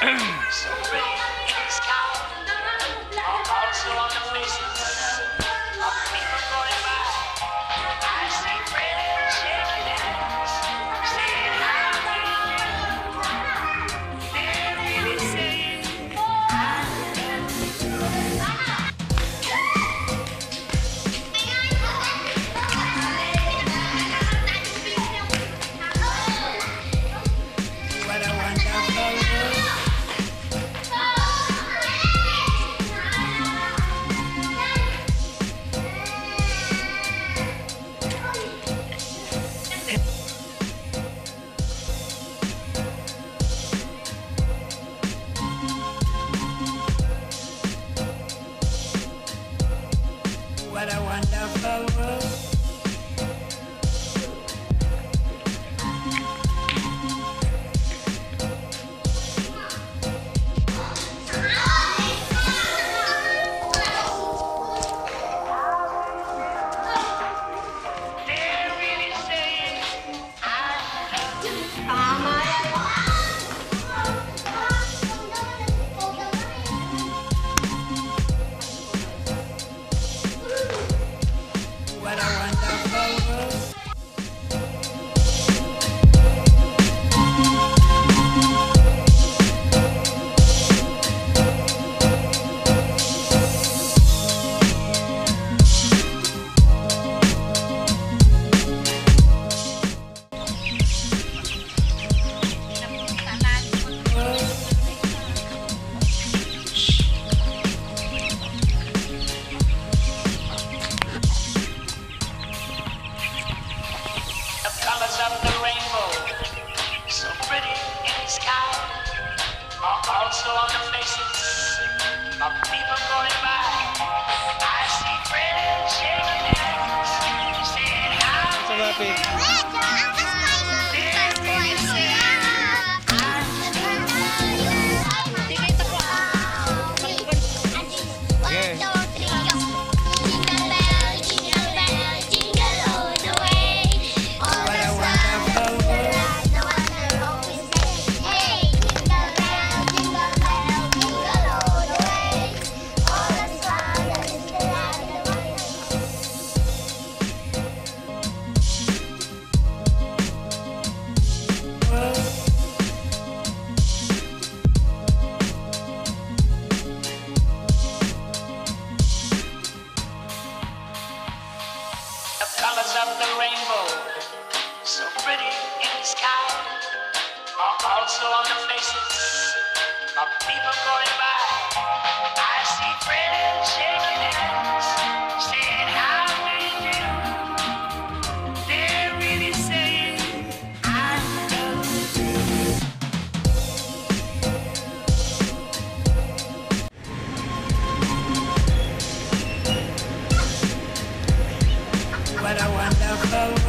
so many things. also on the faces. Of people going of the rainbow, so pretty in the sky, are also on the faces. Of people going by. I about